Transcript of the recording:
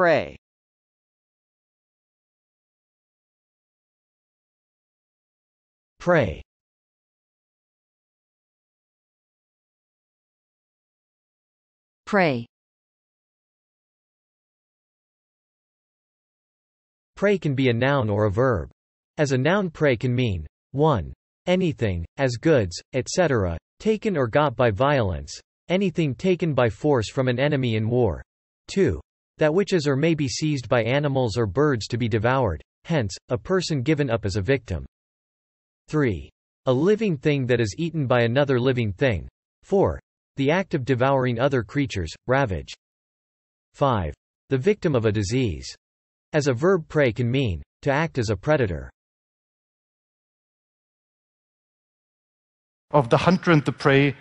prey. Prey. Prey. Prey can be a noun or a verb. As a noun prey can mean 1. Anything, as goods, etc., taken or got by violence, anything taken by force from an enemy in war. 2. That which is or may be seized by animals or birds to be devoured, hence, a person given up as a victim. 3. A living thing that is eaten by another living thing. 4. The act of devouring other creatures, ravage. 5. The victim of a disease. As a verb prey can mean, to act as a predator. Of the hunter and the prey,